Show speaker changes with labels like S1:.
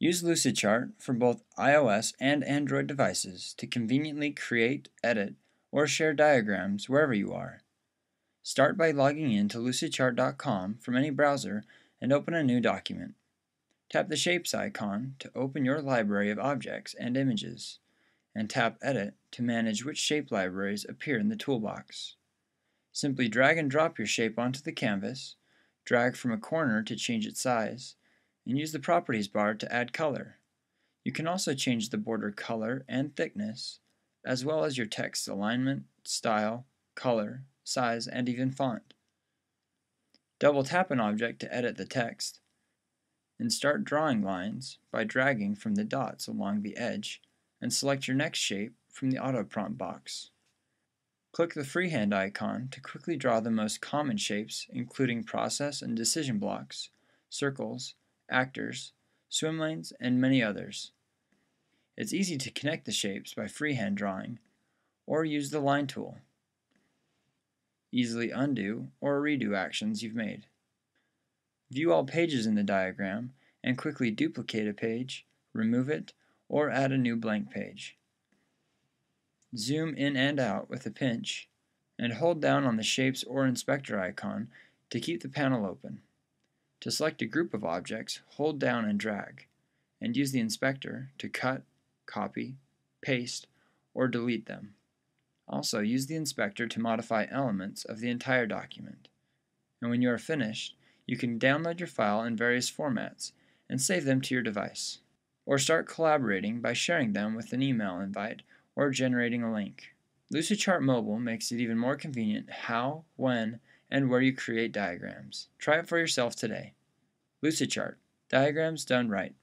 S1: Use Lucidchart for both iOS and Android devices to conveniently create, edit, or share diagrams wherever you are. Start by logging in to lucidchart.com from any browser and open a new document. Tap the Shapes icon to open your library of objects and images, and tap Edit to manage which shape libraries appear in the toolbox. Simply drag and drop your shape onto the canvas, drag from a corner to change its size, and use the Properties bar to add color. You can also change the border color and thickness, as well as your text alignment, style, color, size, and even font. Double tap an object to edit the text, and start drawing lines by dragging from the dots along the edge and select your next shape from the auto prompt box. Click the freehand icon to quickly draw the most common shapes including process and decision blocks, circles, actors, swim lanes, and many others. It's easy to connect the shapes by freehand drawing or use the line tool. Easily undo or redo actions you've made. View all pages in the diagram and quickly duplicate a page, remove it, or add a new blank page. Zoom in and out with a pinch, and hold down on the Shapes or Inspector icon to keep the panel open. To select a group of objects, hold down and drag, and use the inspector to cut, copy, paste, or delete them. Also, use the inspector to modify elements of the entire document. And when you are finished, you can download your file in various formats and save them to your device. Or start collaborating by sharing them with an email invite or generating a link. Lucidchart Mobile makes it even more convenient how, when, and where you create diagrams. Try it for yourself today. Lucidchart, diagrams done right.